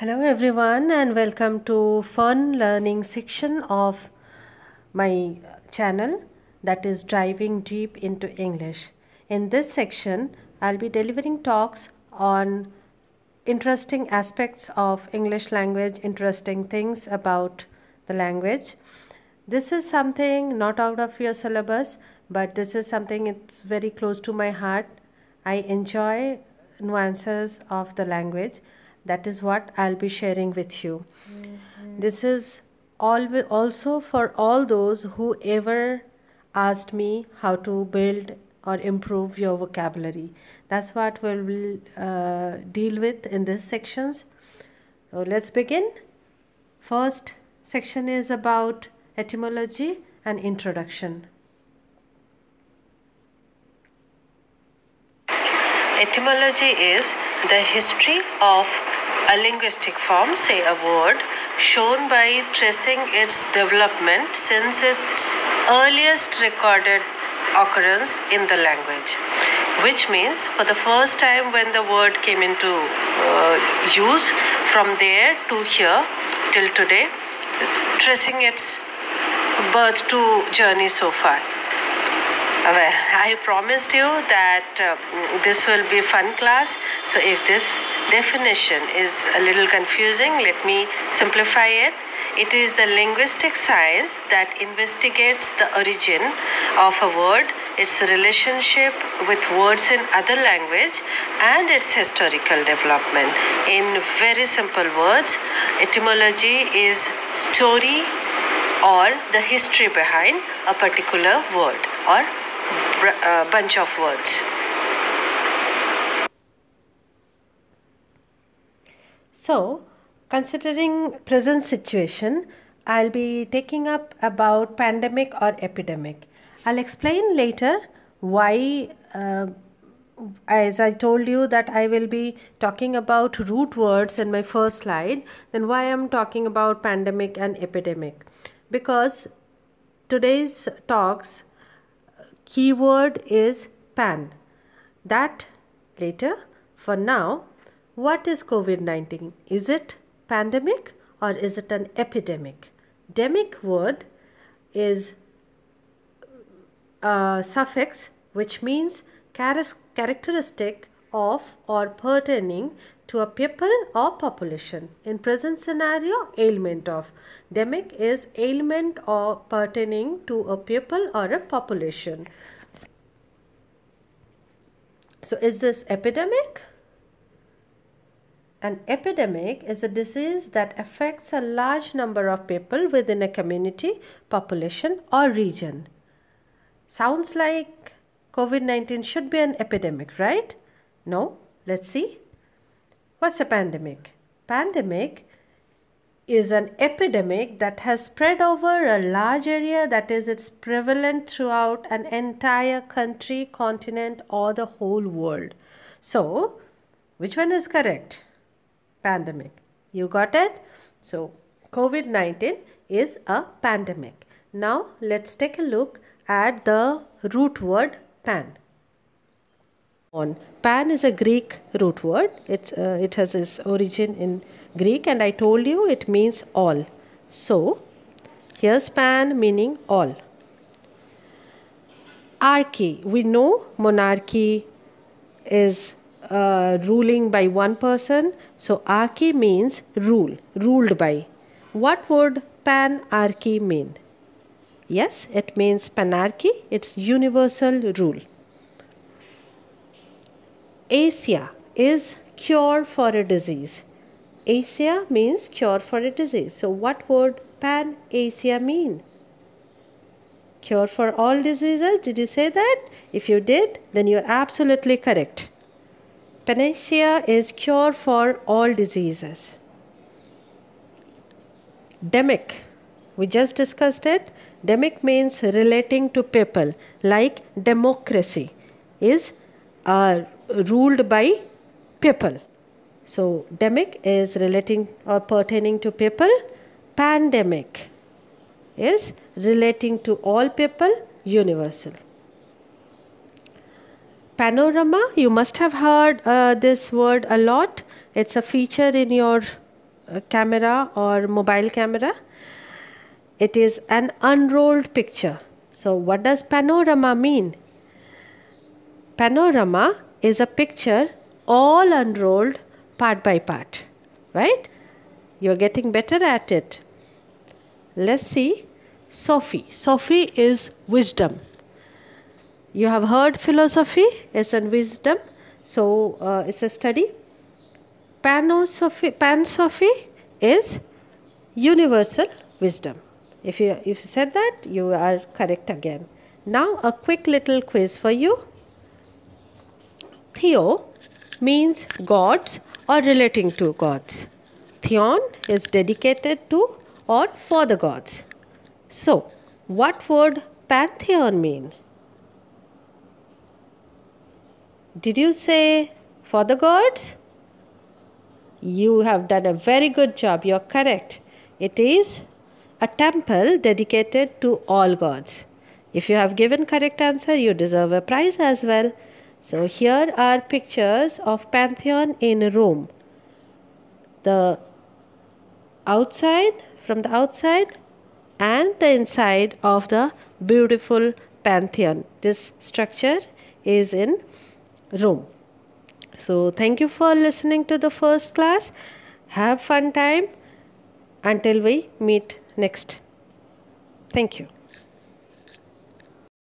Hello everyone and welcome to fun learning section of my channel that is diving deep into English. In this section I'll be delivering talks on interesting aspects of English language, interesting things about the language. This is something not out of your syllabus but this is something it's very close to my heart. I enjoy nuances of the language that is what I'll be sharing with you. This is all also for all those who ever asked me how to build or improve your vocabulary. That's what we'll uh, deal with in this sections. So let's begin. First section is about etymology and introduction. Etymology is the history of a linguistic form, say a word, shown by tracing its development since its earliest recorded occurrence in the language. Which means, for the first time when the word came into uh, use, from there to here till today, tracing its birth to journey so far. I promised you that uh, this will be fun class. So if this definition is a little confusing, let me simplify it. It is the linguistic science that investigates the origin of a word, its relationship with words in other language, and its historical development. In very simple words, etymology is story or the history behind a particular word or uh, bunch of words. So, considering present situation, I'll be taking up about pandemic or epidemic. I'll explain later why uh, as I told you that I will be talking about root words in my first slide, then why I'm talking about pandemic and epidemic? Because today's talks keyword is pan. That later. For now, what is COVID-19? Is it pandemic or is it an epidemic? Demic word is a suffix which means characteristic of or pertaining to a people or population. In present scenario, ailment of. Demic is ailment or pertaining to a people or a population. So is this epidemic? An epidemic is a disease that affects a large number of people within a community, population or region. Sounds like COVID-19 should be an epidemic, right? No, let's see. What's a pandemic? Pandemic is an epidemic that has spread over a large area that is it's prevalent throughout an entire country, continent or the whole world. So, which one is correct? Pandemic. You got it? So, COVID-19 is a pandemic. Now, let's take a look at the root word pan. On pan is a Greek root word. It's uh, it has its origin in Greek, and I told you it means all. So here's pan meaning all. Archy. We know monarchy is uh, ruling by one person. So archy means rule, ruled by. What would panarchy mean? Yes, it means panarchy. It's universal rule. Asia is cure for a disease. Asia means cure for a disease. So what would panacea mean? Cure for all diseases? Did you say that? If you did, then you're absolutely correct. Panacea is cure for all diseases. Demic. We just discussed it. Demic means relating to people, like democracy is uh, ruled by people. So, demic is relating or pertaining to people. Pandemic is relating to all people, universal. Panorama, you must have heard uh, this word a lot. It's a feature in your uh, camera or mobile camera. It is an unrolled picture. So, what does panorama mean? Panorama is a picture all unrolled part by part, right? You're getting better at it. Let's see sophy. sophy is wisdom. You have heard philosophy is and wisdom. So uh, it's a study. Panosophy, Pansophy is universal wisdom. If you if you said that, you are correct again. Now a quick little quiz for you. Theo means gods or relating to gods. Theon is dedicated to or for the gods. So, what would pantheon mean? Did you say for the gods? You have done a very good job. You're correct. It is a temple dedicated to all gods. If you have given correct answer, you deserve a prize as well. So here are pictures of Pantheon in Rome. The outside, from the outside, and the inside of the beautiful Pantheon. This structure is in Rome. So, thank you for listening to the first class. Have fun time until we meet next. Thank you.